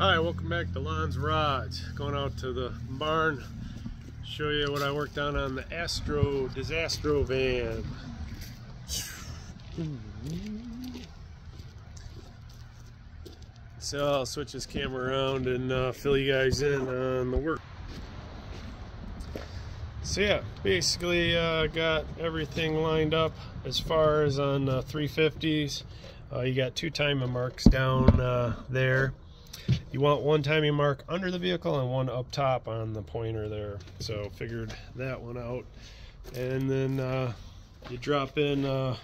Hi, welcome back to Lon's Rods. Going out to the barn, show you what I worked on on the Astro Disastro van. So I'll switch this camera around and uh, fill you guys in on the work. So yeah, basically uh, got everything lined up as far as on uh, 350s. Uh, you got two timing marks down uh, there you want one timing mark under the vehicle and one up top on the pointer there. So figured that one out. And then uh, you drop in uh,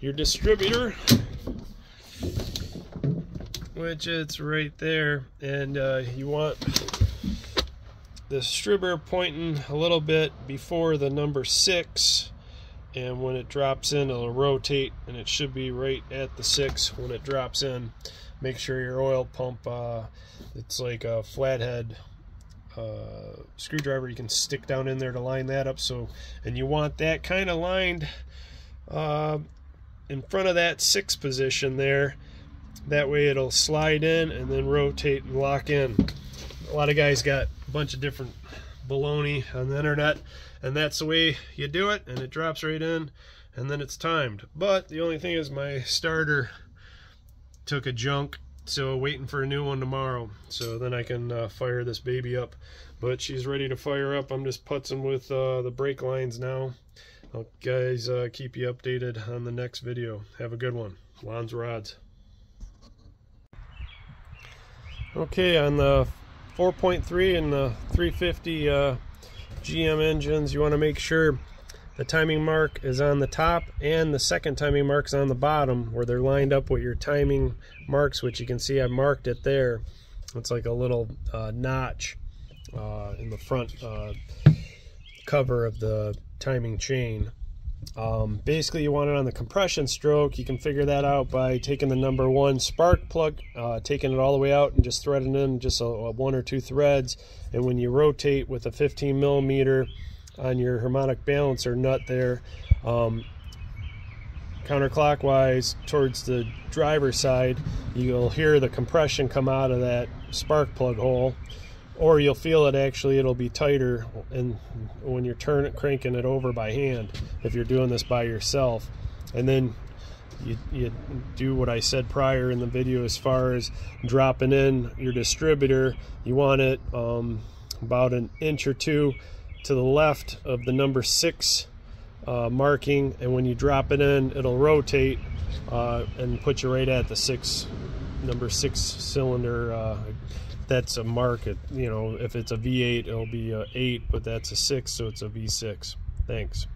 your distributor which it's right there. And uh, you want the distributor pointing a little bit before the number six and when it drops in it'll rotate and it should be right at the six when it drops in. Make sure your oil pump uh, it's like a flathead uh, screwdriver. You can stick down in there to line that up. So and you want that kind of lined uh, in front of that six position there. That way it'll slide in and then rotate and lock in. A lot of guys got a bunch of different baloney on the internet and that's the way you do it and it drops right in and then it's timed. But the only thing is my starter took a junk so waiting for a new one tomorrow so then I can uh, fire this baby up. But she's ready to fire up. I'm just putzing with uh, the brake lines now. I'll guys uh, keep you updated on the next video. Have a good one. Lon's Rods. Okay on the 4.3 and the 350 uh, GM engines. You want to make sure the timing mark is on the top and the second timing mark is on the bottom where they're lined up with your timing marks which you can see I marked it there. It's like a little uh, notch uh, in the front uh, cover of the timing chain um, basically you want it on the compression stroke. You can figure that out by taking the number one spark plug uh, taking it all the way out and just threading in just a, a one or two threads. And when you rotate with a 15 millimeter on your harmonic balancer nut there um, counterclockwise towards the driver's side you'll hear the compression come out of that spark plug hole or you'll feel it actually it'll be tighter and when you're turning cranking it over by hand if you're doing this by yourself. And then you, you do what I said prior in the video as far as dropping in your distributor. You want it um, about an inch or two to the left of the number six uh, marking. And when you drop it in it'll rotate uh, and put you right at the six number six cylinder uh, that's a mark you know if it's a V8 it'll be a 8 but that's a 6 so it's a V6 thanks